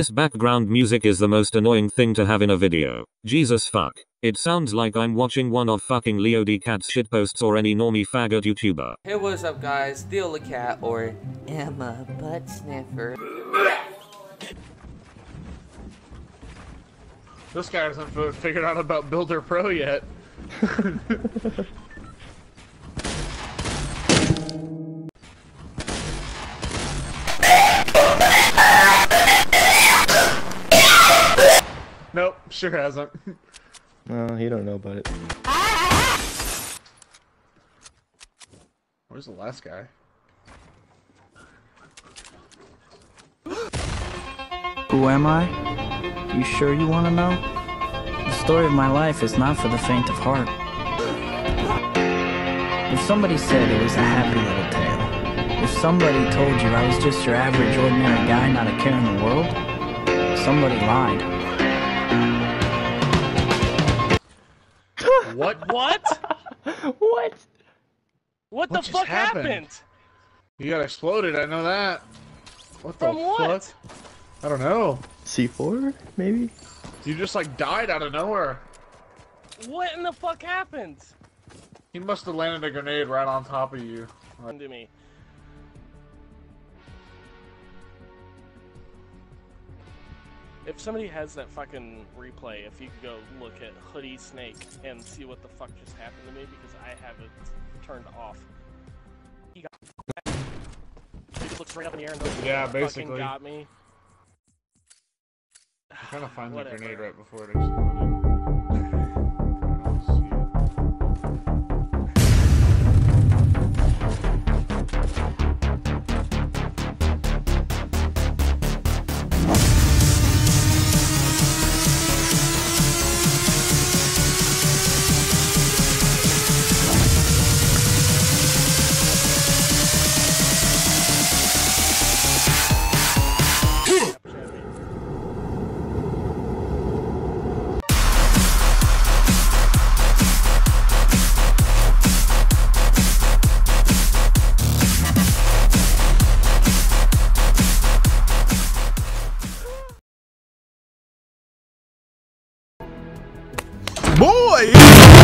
This background music is the most annoying thing to have in a video. Jesus fuck. It sounds like I'm watching one of fucking Leo D Cat's shitposts or any normie faggot YouTuber. Hey, what's up, guys? Theo the Cat or Emma Butt Sniffer. This guy hasn't figured out about Builder Pro yet. nope, sure hasn't. No, he don't know about it. Where's the last guy? Who am I? You sure you want to know? The story of my life is not for the faint of heart. If somebody said it was a happy little tale, if somebody told you I was just your average ordinary guy not a care in the world, somebody lied. What? What? What? What the fuck happened? happened? You got exploded, I know that. What the what? fuck? I don't know. C4, maybe? You just like died out of nowhere. What in the fuck happened? He must have landed a grenade right on top of you. To me. If somebody has that fucking replay, if you could go look at Hoodie Snake and see what the fuck just happened to me because I have it turned off. He got. He just straight up in the air and goes, Yeah, "Fucking basically. got me. I'm trying to find the grenade right before it exploded. boy!